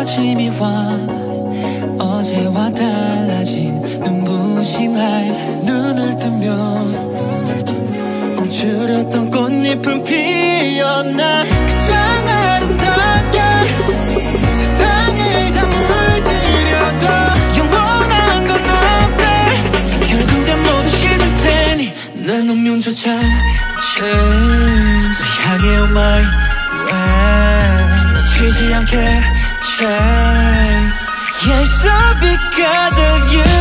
아침이 와. 어제와 달라진 눈부신 라이트. 눈을 뜨면 움츠렸던 꽃잎은 피었나? 그저 아름답게 세상을 다 물들여도 영원한 건 없네. 결국엔 모두 시들 테니 난 운명조차 change 향해 on my way 놓치지 않게 chase Yeah it's all because of you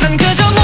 난 그저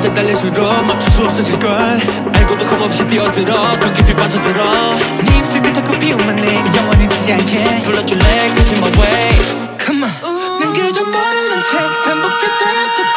더 달릴수록 멈출 수 없어질걸. 알고도 겁없이 뛰어들어 더 깊이 빠져들어. 네 입술 끝에 꽃 피운 만내 영원히 지지 않게 불러줄래 cause you're my way Come on. 난 그저 모르는 채 day